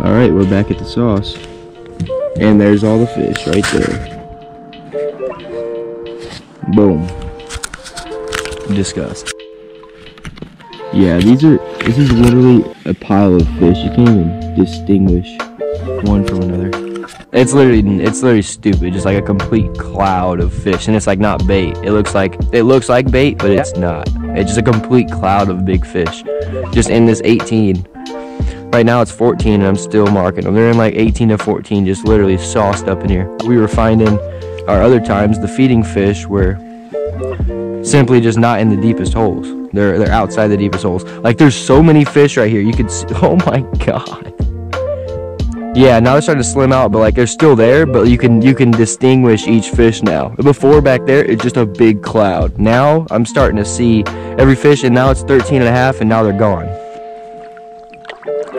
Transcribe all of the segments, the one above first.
All right, we're back at the sauce. And there's all the fish right there. Boom. Disgust. Yeah, these are, this is literally a pile of fish. You can't even distinguish one from another. It's literally, it's literally stupid. Just like a complete cloud of fish. And it's like not bait. It looks like, it looks like bait, but it's not. It's just a complete cloud of big fish. Just in this 18. Right now it's 14 and I'm still marking them. They're in like 18 to 14, just literally sauced up in here. We were finding our other times the feeding fish were simply just not in the deepest holes. They're they're outside the deepest holes. Like there's so many fish right here. You could see, oh my god. Yeah, now they're starting to slim out, but like they're still there, but you can you can distinguish each fish now. Before back there, it's just a big cloud. Now I'm starting to see every fish and now it's 13 and a half and now they're gone.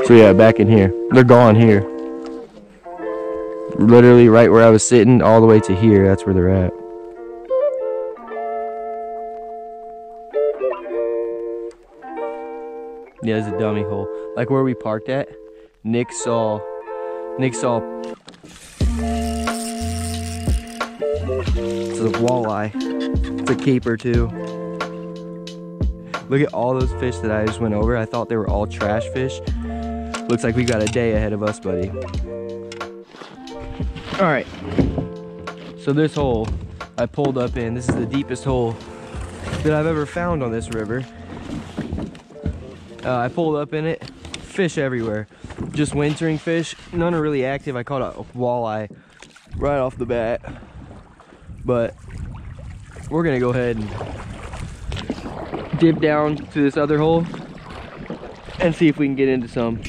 So yeah, back in here. They're gone here. Literally right where I was sitting, all the way to here, that's where they're at. Yeah, there's a dummy hole. Like where we parked at, Nick saw, Nick saw, it's a walleye. It's a keeper too. Look at all those fish that I just went over. I thought they were all trash fish. Looks like we got a day ahead of us, buddy. All right. So this hole I pulled up in, this is the deepest hole that I've ever found on this river. Uh, I pulled up in it, fish everywhere. Just wintering fish, none are really active. I caught a walleye right off the bat. But we're gonna go ahead and dip down to this other hole and see if we can get into some.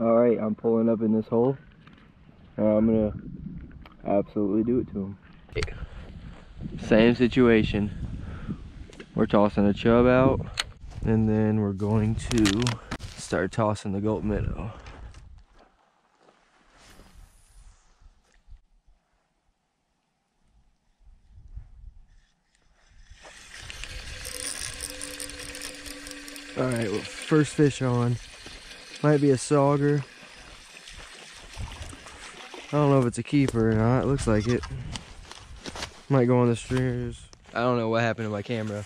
All right, I'm pulling up in this hole. I'm gonna absolutely do it to him. Same situation. We're tossing a chub out, and then we're going to start tossing the gold minnow. All right, well, first fish on. Might be a sauger. I don't know if it's a keeper or not. It looks like it. Might go on the streamers. I don't know what happened to my camera.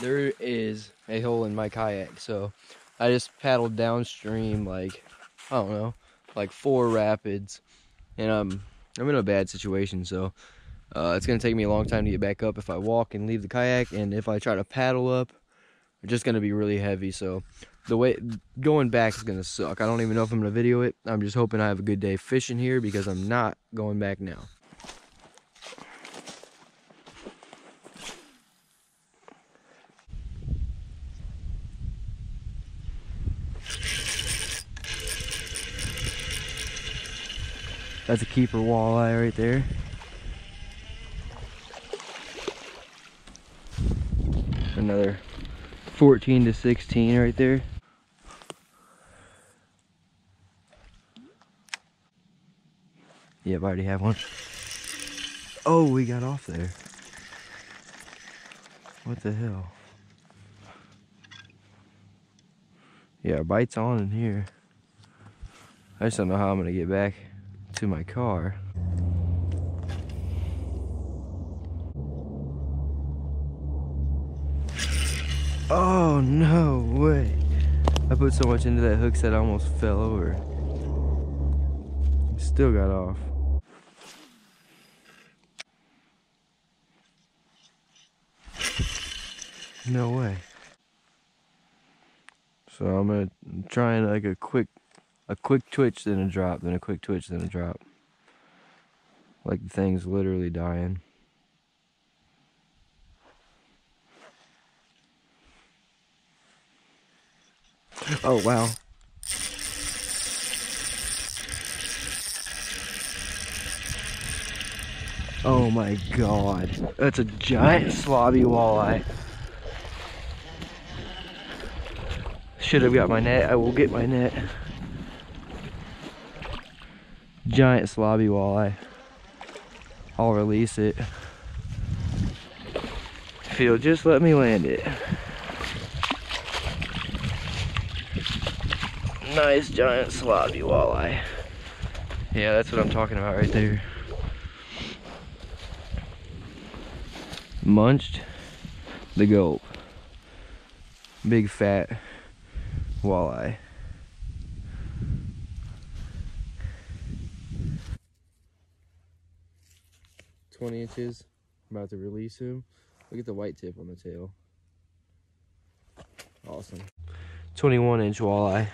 There is a hole in my kayak, so I just paddled downstream like I don't know, like four rapids, and um, I'm in a bad situation. So uh, it's gonna take me a long time to get back up if I walk and leave the kayak, and if I try to paddle up, it's just gonna be really heavy. So the way going back is gonna suck. I don't even know if I'm gonna video it. I'm just hoping I have a good day fishing here because I'm not going back now. That's a keeper walleye right there. Another 14 to 16 right there. Yep, I already have one. Oh, we got off there. What the hell? Yeah, bites on in here. I just don't know how I'm gonna get back to my car. Oh, no way. I put so much into that hook set I almost fell over. Still got off. No way. So I'm gonna try and like a quick a quick twitch then a drop, then a quick twitch then a drop. Like the thing's literally dying. Oh wow. Oh my god. That's a giant slobby walleye. Should have got my net. I will get my net. Giant slobby walleye. I'll release it. If you'll just let me land it. Nice giant slobby walleye. Yeah, that's what I'm talking about right there. Munched the gulp. Big fat walleye. Twenty inches. I'm about to release him. Look at the white tip on the tail. Awesome. 21 inch walleye.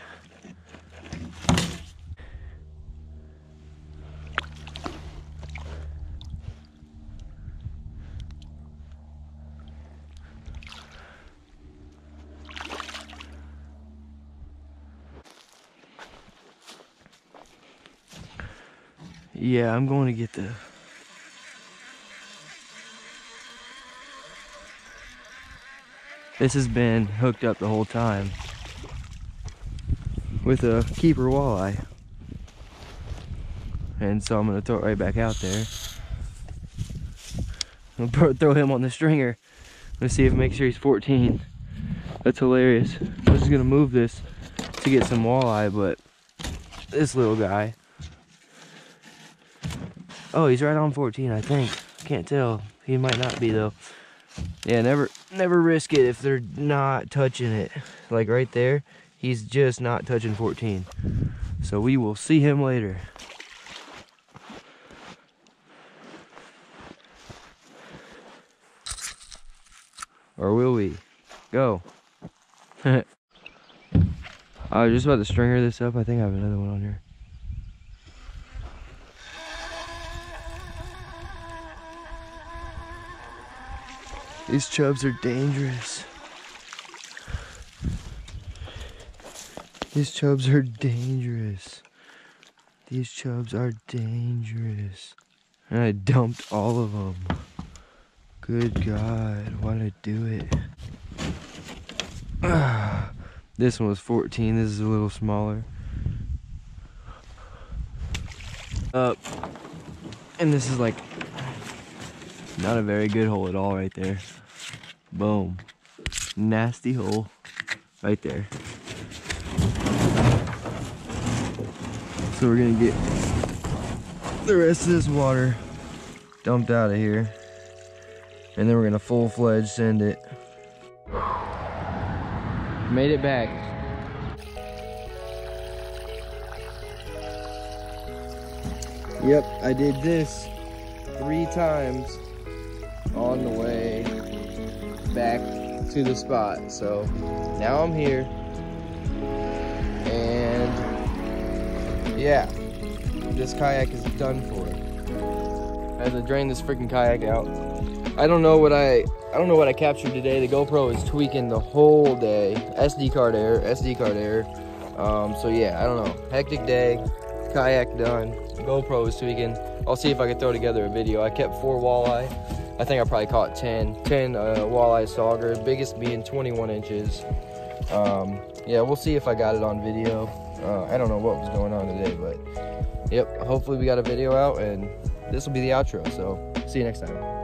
Yeah, I'm going to get the This has been hooked up the whole time with a keeper walleye. And so I'm gonna throw it right back out there. I'll throw him on the stringer. Let's see if make sure he's 14. That's hilarious. I'm just gonna move this to get some walleye, but this little guy. Oh, he's right on 14, I think. Can't tell. He might not be though. Yeah, never never risk it if they're not touching it. Like right there, he's just not touching 14. So we will see him later. Or will we? Go. I was just about to stringer this up. I think I have another one on here. These chubs are dangerous. These chubs are dangerous. These chubs are dangerous. And I dumped all of them. Good God, why did I do it? this one was 14, this is a little smaller. Up. And this is like not a very good hole at all right there. Boom. Nasty hole right there. So we're gonna get the rest of this water dumped out of here. And then we're gonna full-fledged send it. Made it back. Yep, I did this three times on the way back to the spot. So now I'm here. And yeah, this kayak is done for. I had to drain this freaking kayak out. I don't know what I I don't know what I captured today. The GoPro is tweaking the whole day. SD card error, SD card error. Um, so yeah, I don't know. Hectic day, kayak done. GoPro is tweaking. I'll see if I can throw together a video. I kept four walleye. I think I probably caught 10, 10 uh, walleye sauger, biggest being 21 inches. Um, yeah, we'll see if I got it on video. Uh, I don't know what was going on today, but yep, hopefully we got a video out and this will be the outro. So see you next time.